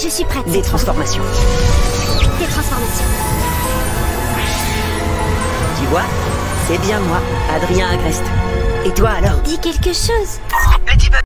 Je suis prête. Des transformations. Des transformations. Tu vois C'est bien moi, Adrien Agreste. Et toi alors Dis quelque chose.